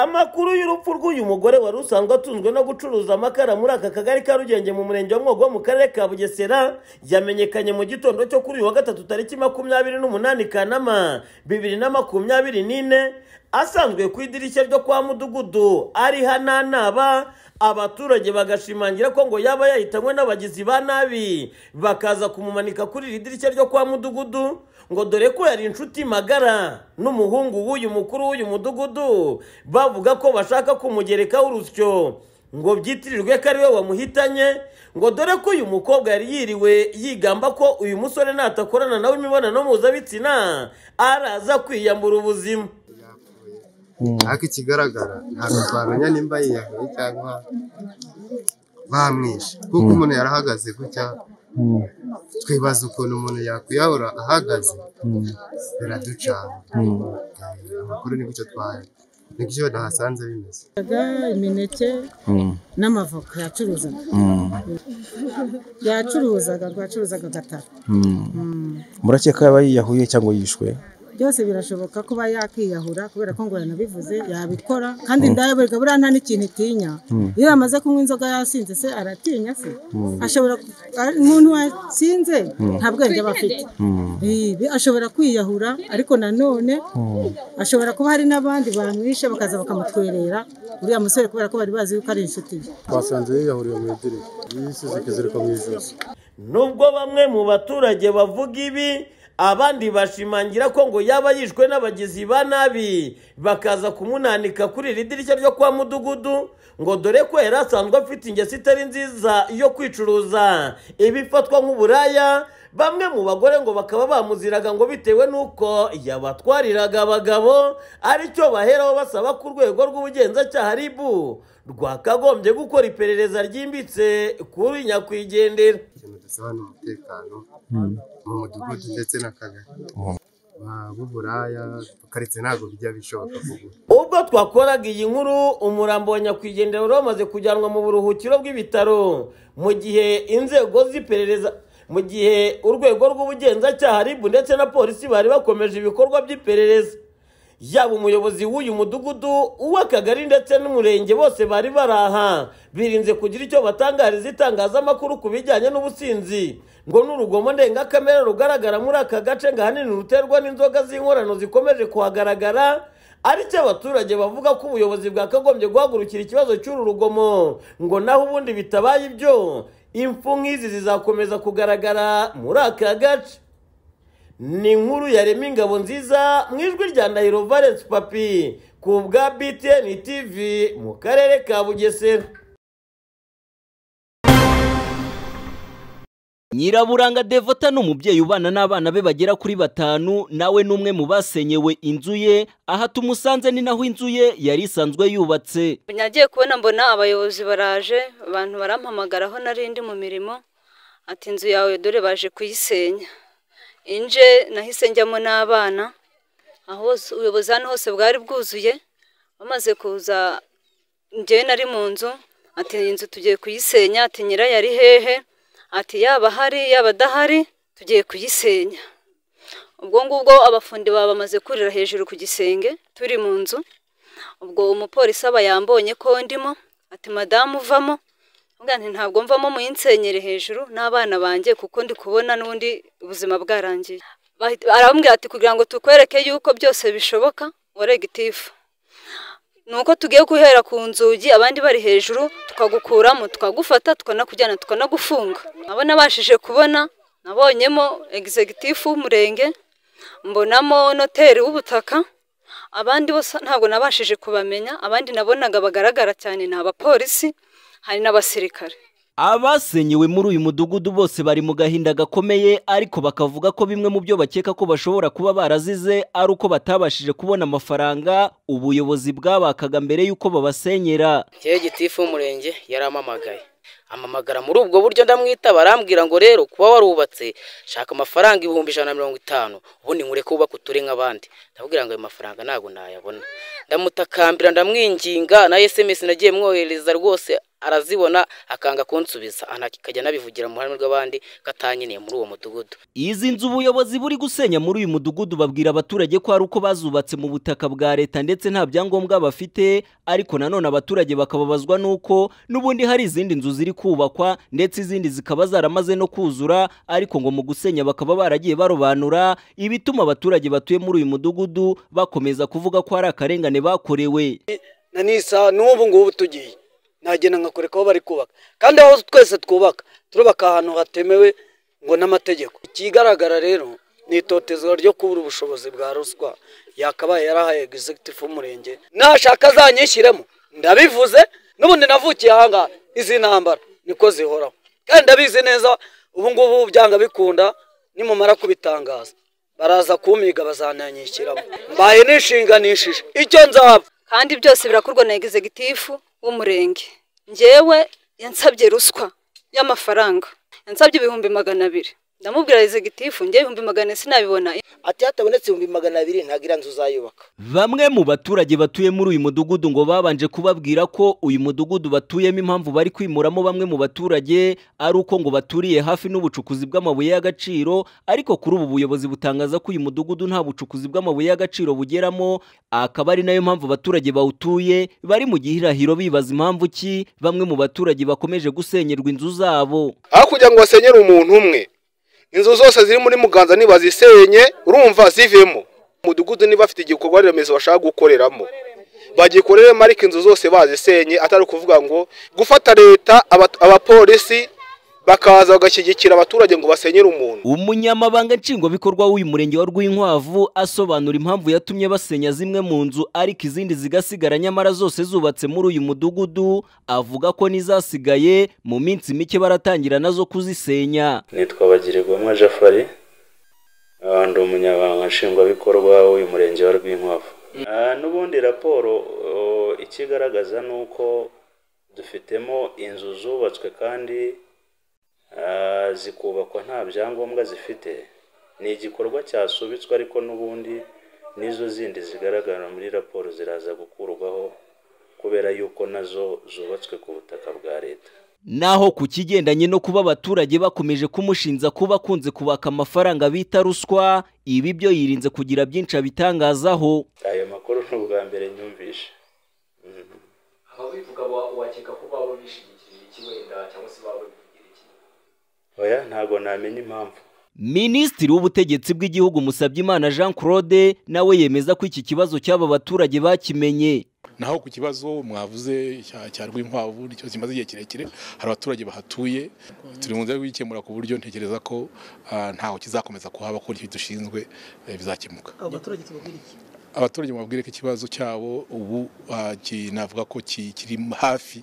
amakuru y'urupfu rw'uyu mugore wari usanzwe atunzwe no gucuruza amakara muri aka kagari ka rugenge mu murenge wa mwogo mu karere ka bugesera yamenyekanye mu gitondo cyo kuri uyu wa gatatu tariki makumyabiri n'umunani kanama bibiri na makumyabiri n'ine asanzwe ku idirishya ryo kwa mudugudu. Ari hananaba abaturage bagashimangira ko ngo yaba yahitanywe n'abagizi ba nabi. Bakaza kumumanika kuri iri dirishya ryo kwa mudugudu ngo dore ko yari inshuti magara n'umuhungu w'uyu mukuru w'uyu mudugudu. Bavuga ko bashaka kumugerekaho urusyo. Ngo byitirirwe ko ari we wamuhitanye ngo dore ko uyu mukobwa yari yiriwe yigamba ko uyu musore natakorana nawe imibonano mpuzabitsina araza kwiyambura ubuzima. Ariko ikigaragara ntabwo twamenya nimba yiyahuye cyangwa bamwishe. Kuko umuntu yarahagaze gutya twibaza ukuntu umuntu yakwiyahura ahagaze. Biraducana. Amakuru ni gutyo twaye ni gutyo nahasanze bimeze. Imineke n'amavoka yacuruzaga. Yacuruzaga rwacuruzaga gatatu. Murakeka yaba yiyahuye cyangwa yishwe? Byose birashoboka kuba yakiyahura kubera ko ngo yanabivuze yabikora kandi ndayoberwa buriya nta n'ikintu itinya. Iyo yamaze kunywa inzoga yasinze se aratinya se? Ashobora umuntu wasinze nta bwenge aba afite. Ashobora kwiyahura ariko nanone ashobora kuba hari n'abandi bamwishe bakaza bakamutwerera uriya musore kubera ko bari bazi yuko ari inshuti ye. Twasanze yiyahuriye mu idirishya. Yisize ikiziriko mu ijosi nubwo bamwe mu baturage bavuga ibi abandi bashimangira ko ngo yaba yishwe n'abagizi ba nabi bakaza kumunanika kuri iri dirishya ryo kwa mudugudu ngo dore ko yari asanzwe afite ingeso itari nziza yo kwicuruza. Ibifatwa nk'uburaya bamwe mu bagore ngo bakaba bamuziraga ngo bitewe n'uko yabatwariraga abagabo ari cyo baheraho basaba ku rwego rw'ubugenzacyaha ribu rwakagombye gukora iperereza ryimbitse kuri nyakwigendera. Ikintu dusaba ni umutekano mu mudugudu ndetse n'akagari. B'uburaya tukaretse ntabwo bijya bishoboka kugura. Ubwo twakoraga iyi nkuru umurambo wa nyakwigendera wari wamaze kujyanwa mu buruhukiro bw'ibitaro. Mu gihe inzego z'iperereza mu gihe urwego rw'ubugenzacyaha ribu ndetse na polisi bari bakomeje ibikorwa by'iperereza. Yaba umuyobozi w'uyu mudugudu uw'akagari ndetse n'umurenge bose bari bari aha. Birinze kugira icyo batangariza itangazamakuru ku bijyanye n'ubusinzi. Ngo n'urugomo ndengakamere rugaragara muri aka gace ngo ahanini ruterwa n'inzoga z'inkorano zikomeje kuhagaragara ari cyo abaturage bavuga ko ubuyobozi bwakagombye guhagurukira ikibazo cy'uru rugomo. Ngo naho ubundi bitabaye ibyo impfu nk'izi zizakomeza kugaragara muri aka gace. Ni inkuru yarema ingabo nziza mu ijwi rya ndahiro valence papi ku bwa btn tv mu karere ka bugesera. Nyiraburanga devota ni umubyeyi ubana n'abana be bagera kuri batanu nawe ni umwe mu basenyewe inzu ye aha tumusanze ni naho inzu ye yari isanzwe yubatse. Nagiye kubona mbona abayobozi baraje abantu barampamagara aho nari ndi mu mirimo ati inzu yawe dore baje kuyisenya. Inje nahise njyamo n'abana aho ubuyobozi hano hose bwari bwuzuye bamaze kuza njyewe nari mu nzu ati iyi nzu tugiye kuyisenya. Ati nyirayo ari hehe? Ati yaba ahari yaba adahari tugiye kuyisenya. Ubwo ngubwo abafundi baba bamaze kurira hejuru ku gisenge turi mu nzu ubwo umupolisi aba yambonye ko ndimo ati madamu uvamo. Ntabwo mvamo mu yinsenyere hejuru n'abana banjye kuko ndi kubona n'ubundi ubuzima bwarangiye. Arambwira ati kugira ngo tukwereke yuko byose bishoboka waregitifu ni uko tugiye guhera ku nzugi abandi bari hejuru tukagukuramo tukagufata tukanakujyana tukanagufunga. Abo nabashije kubona nabonyemo egizegitifu w'umurenge mbonamo noteri w'ubutaka. Abandi bose ntabwo nabashije kubamenya abandi nabonaga bagaragara cyane ni abapolisi. Hari n'abasirikare. Abasenyewe muri uyu mudugudu bose bari mu gahinda gakomeye ariko bakavuga ko bimwe mu byo bakeka ko bashobora kuba barazize ari uko batabashije kubona amafaranga ubuyobozi bwabakaga mbere y'uko babasenyera. Yewe gitifu w'umurenge yaramamagaye. Amamagara muri ubwo buryo ndamwita barambwira ngo rero kuba warubatse shaka amafaranga ibihumbi ijana na mirongo itanu. Ubundi nkure kubaka uture nk'abandi. Ndabwira ngo ayo mafaranga ntabwo nayabona. Ndamutakambira ndamwinginga na esemesi nagiye mwohereza rwose arazibona akanga kunsubiza. Akajya anabivugira mu ruhame rw'abandi katanyiniye muri uwo mudugudu. Izi nzu ubuyobozi buri gusenya muri uyu mudugudu babwira abaturage ko ari uko bazubatse mu butaka bwa leta ndetse nta byangombwa bafite ariko nanone abaturage bakababazwa n'uko n'ubundi hari izindi nzu ziri kubakwa ndetse izindi zikaba zaramaze no kuzura ariko ngo mu gusenya bakaba baragiye barobanura ibituma abaturage batuye muri uyu mudugudu bakomeza kuvuga ko hari akarengane bakorewe. Na nisa n'ubu ngubu tugiye. Nagenda ngakoreka aho bari kubaka. Kandi aho twese twubaka turubaka ahantu hatemewe ngo n'amategeko. Ikigaragara rero ni itotezwa ryo kubura ubushobozi bwa ruswa. Yakabaye yarahaye egizegitifu w'umurenge. Nashaka azanyishyiremo. Ndabivuze n'ubundi navukiye ahangaha izi ntambara niko zihoraho. Kandi ndabizi neza ubu ngubu byanga bikunda nimumara kubitangaza. Baraza kumiga bazananyishyiramo mbaye nishinganishije. Icyo nzaba? Kandi byose birakorwa na egizegitifu w'umurenge. Ngewe yansabye ruswa y'amafaranga. Yansabye ibihumbi magana abiri. Ndamubwira egizegitifu ngewe ibihumbi magana sinabibona. Ati hatabonetse ibihumbi magana abiri ntabwo iriya nzu uzayubaka. Bamwe mu baturage batuye muri uyu mudugudu ngo babanje kubabwira ko uyu mudugudu batuyemo impamvu bari kwimuramo bamwe mu baturage ari uko ngo baturiye hafi n'ubucukuzi bw'amabuye y'agaciro ariko kuri ubu buyobozi butangaza ko uyu mudugudu nta bucukuzi bw'amabuye y'agaciro bugeramo akaba ari na yo mpamvu abaturage bawutuye bari mu gihirahiro bibaza impamvu ki bamwe mu baturage bakomeje gusenyerwa inzu zabo. Aho kugira ngo basenyere umuntu umwe. Inzu zose ziri muri muganza nibazisenye urumva zivemo. Umudugudu niba afite igikorwa remezo bashaka gukoreramo. Bagikoreremo ariko inzu zose bazisenye atari ukuvuga ngo gufata leta abapolisi bakaza bagashyigikira abaturage ngo basenyere umuntu. Umunyamabanga nshingwabikorwa w'uyu murenge wa rwinkwavu asobanura impamvu yatumye basenya zimwe mu nzu ariko izindi zigasigara nyamara zose zubatse muri uyu mudugudu avuga ko n'izasigaye mu minsi mike baratangira na zo kuzisenya. Nitwa bagirirwamo jafari ndi umunyamabanga nshingwabikorwa w'uyu murenge wa rwinkwavu. N'ubundi raporo ikigaragaza ni uko dufitemo inzu zubatswe kandi zikubakwa nta byangombwa zifite. Ni igikorwa cyasubitswe ariko n'ubundi n'izo zindi zigaragara muri raporo ziraza gukurwaho kubera yuko na zo zubatswe ku butaka bwa leta. Naho ku kigendanye no kuba abaturage bakomeje kumushinja kuba akunze kubaka amafaranga bita ruswa ibi byo yirinze kugira byinshi abitangazaho. Ayo makuru ni ubwa mbere nyumvishe. Ababivuga wakeka ko baba bishingikirije iki wenda cyangwa se baba oya ntabwo namenya impamvu. Minisitiri w'ubutegetsi bw'igihugu musabyimana jean claude nawe yemeza ko iki kibazo cy'aba baturage bakimenye. Naho ku kibazo mwavuze cya rwinkwavu ni ikibazo kimaze igihe kirekire hari abaturage bahatuye turi mu nzira yo gukemura ku buryo ntekereza ko ntaho kizakomeza kuhaba ko icyo dushinzwe bizakemuka. Abaturage mubabwire ko ikibazo cyabo ubu navuga ko kiri hafi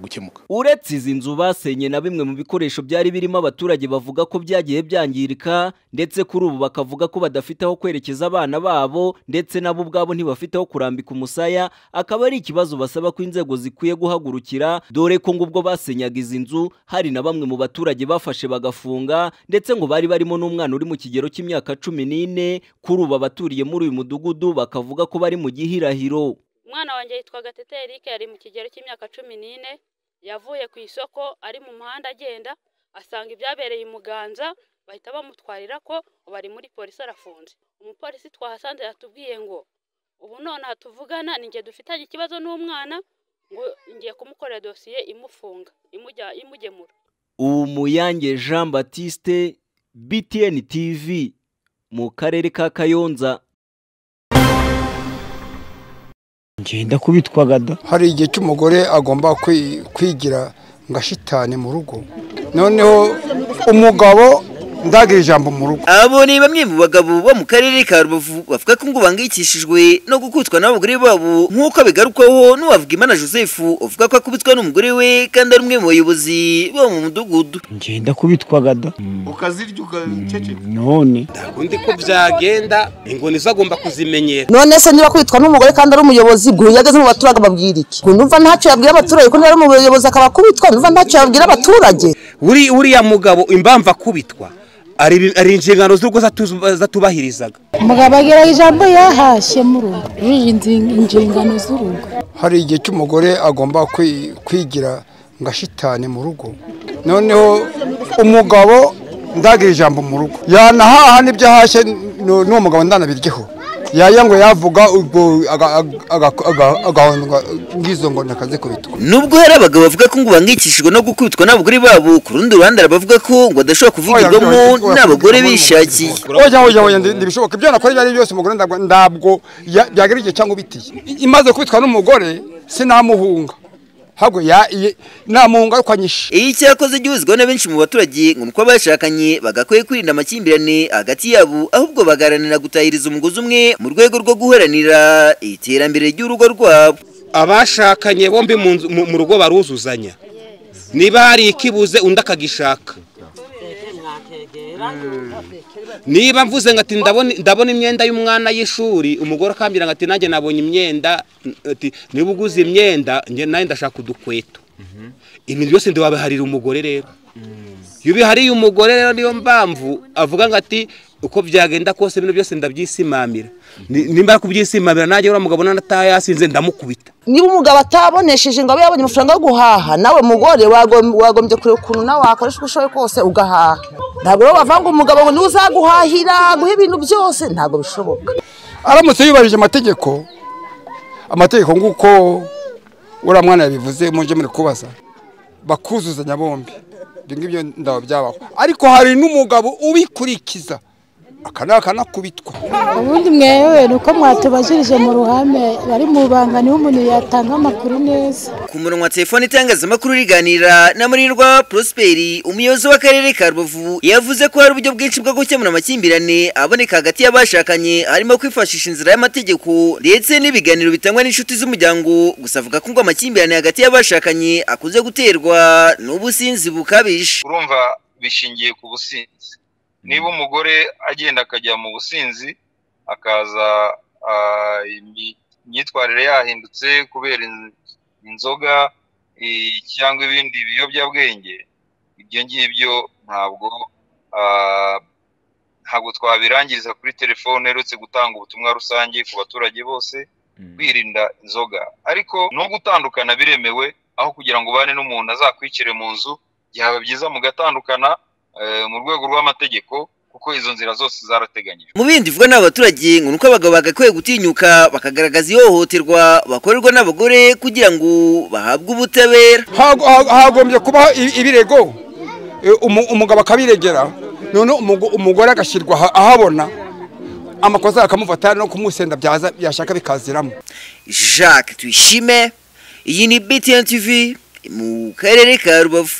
gukemuka. Uretse izi nzu basenye na bimwe mu bikoresho byari birimo abaturage bavuga ko byagiye byangirika ndetse kuri ubu bakavuga ko badafite aho kwerekeza abana babo ndetse nabo ubwabo ntibafite aho kurambika umusaya akaba ari ikibazo basaba ko inzego zikwiye guhagurukira dore ko ngo ubwo basenyaga izi nzu hari na bamwe mu baturage bafashe bagafunga ndetse ngo bari barimo n'umwana uri mu kigero cy'imyaka cumi n'ine kuri ubu abaturiye muri uyu mudugudu bakavuga ko bari mu gihirahiro. Umwana wanjye yitwa gatete Eric yari mu kigero cy'imyaka cumi n'ine yavuye ku isoko ari mu muhanda agenda asanga ibyabereye i muganza bahita bamutwarira ko bari muri polisi arafunze. Umupolisi twahasanze yatubwiye ngo ubu nonaha tuvugana ni njye dufitanye ikibazo n'umwana ngo ngiye kumukorera dosiye imufunga imugemura. Umuyange jean batiste btn tv mu karere ka kayonza. Ngenda kubitwaga da hari igihe cy'umugore agomba kwigira ngo ashitane mu rugo. Noneho umugabo ndagira ijambo mu rugo. Abo ni bamwe mu bagabo bo mu karere ka rubavu bavuga ko ngo bangikishijwe no gukutwa n'abagore babo nk'uko bigarukwaho n'uwavuga imana joseph uvuga ko akubitwa n'umugore we kandi ari umwe mu bayobozi bo mu mudugudu. Ngenda kubitwaga da ukazirya ukaceceka none. Undi ko byagenda ingoni zo agomba kuzimenyera. None se niba kwitwa n'umugore kandi ari umuyobozi bwo yageze mu baturage babwira iki? Ngo numva ntacyo yabwira abaturage ko niba ari umuyobozi akaba akubitwa numva ntacyo yabwira abaturage. Uriya mugabo impamvu akubitwa. Ari inshingano z'urugo zatubahirizaga. Umugabo agira ijambo yahashye mu rugo. Inshingano z'urugo. Hari igihe cy'umugore agomba kwi- kwigira ngo ashitane mu rugo. Noneho umugabo ndagira ijambo mu rugo. Yanahaha n'ibyo ahashye nu- n'uwo mugabo ndanabiryeho. Yaya ngo yavuga ubwo ngizo ngo nakaze kubitwa nubwo hari abagabo bavuga ko ngo bangikishijwe no gukubitwa n'abagore babo ku rundi ruhande hari abavuga ko ngo badashobora kuvugirwamo n'abagore bishakiye oya oya oya ndi- ndibishoboka. Ibyo nakora ibyo ari byo byose umugore ndabwo ndabwo ya- byagera igihe cyangwa ubitiye. Imaze kubitwa n'umugore sinamuhunga. Ahubwo ya- ye- namuhunga ariko anyishe. Iyi cyakoze gihuzwaho na benshi mu baturage ngo nuko abashakanye bagakwiye kwirinda amakimbirane hagati yabo ahubwo bagaharanira gutahiriza umugozi umwe mu rwego rwo guharanira iterambere ry'urugo rwabo. Abashakanye bombi mu rugo baruzuzanya. Niba hari ikibuze undi akagishaka. Niba mvuze ngo ati ndabona imyenda y'umwana y'ishuri umugore akambwira ngo ati nanjye nabonye imyenda ati niba uguze imyenda njye nawe ndashaka udukweto. Ibintu byose ndiwabiharira umugore rero. Iyo ubihariye umugore rero niyo mpamvu avuga ngo ati uko byagenda kose ibintu byose ndabyisimamira. Ni- nimba kubyisimamira nanjye uriya mugabo nataha yasinze ndamukubita. Niba umugabo atabonesheje ngo abe yabonye amafaranga yo guhaha nawe mugore wagom- wagombye kureba ukuntu nawe wakoresha uko ushoboye kose ugahaha. Ntabwo rero bavanga umugabo ngo ni we uzaguhahira aguhe ibintu byose. Ntabwo bishoboka. Aramutse yubahirije amategeko. Amategeko nk'uko uriya mwana yabivuze mujye muri kubaza. Bakuzuzanya bombi. Ibyo ngibyo ndaba byabaho ariko hari n'umugabo ubikurikiza. Aka akanakubitwa ubundi mwewe ni uko mwatubajirije mu ruhame bari mu banga ni ho umuntu yatanga amakuru neza. Ku murongo wa telefone itangazamakuru riganira na murirwa prosperi umuyobozi w'akarere ka rubavu yavuze ko hari uburyo bwinshi bwo gukemura amakimbirane aboneka hagati y'abashakanye harimo kwifashisha inzira y'amategeko ndetse n'ibiganiro bitangwa n'inshuti z'umuryango gusa avuga ko ngo amakimbirane hagati y'abashakanye akunze guterwa n'ubusinzi bukabije. Urumva bishingiye ku businzi. Niba umugore agenda akajya mu businzi akaza imyitwarire yahindutse kubera in- inzoga cyangwa ibindi biyobyabwenge ibyo ngibyo ntabwo ntabwo twabirangiriza kuri telefone uretse gutanga ubutumwa rusange ku baturage bose kwirinda inzoga. Ariko no gutandukana biremewe aho kugira ngo ubane n'umuntu azakwicire mu nzu byaba byiza mugatandukana mu rwego rw'amategeko kuko izo nzira zose zarateganyijwe. Mu bindi bivugwa n'abaturage ngo nuko abagabo bagakwiye gutinyuka bakagaragaza ihohoterwa bakorerwa n'abagore kugira ngo bahabwe ubutabera. Hago- ha- hagombye kubaho ibirego. Eh, umu- umugabo akabiregera. Noneho umugo- umugore agashyirwa aha- ahabona. Amakosa akamufata no kumusenda byaza byashaka bikaziramo. Jacques tuyishime iyi ni btn tv mu karere ka rubavu.